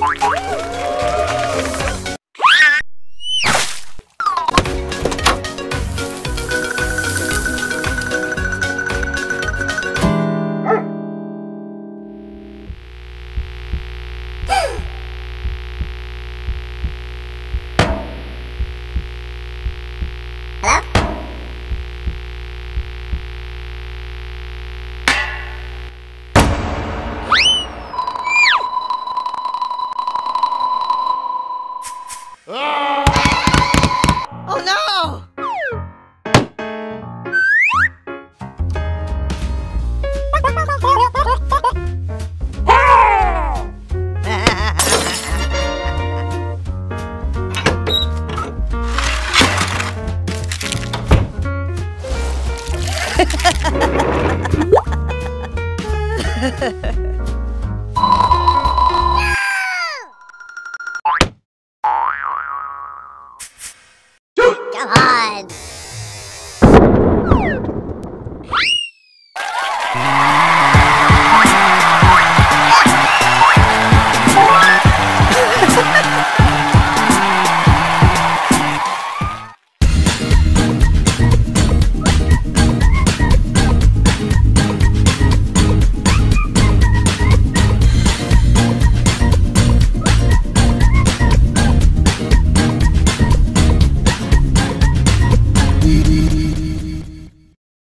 Woo! Oh no! Come on.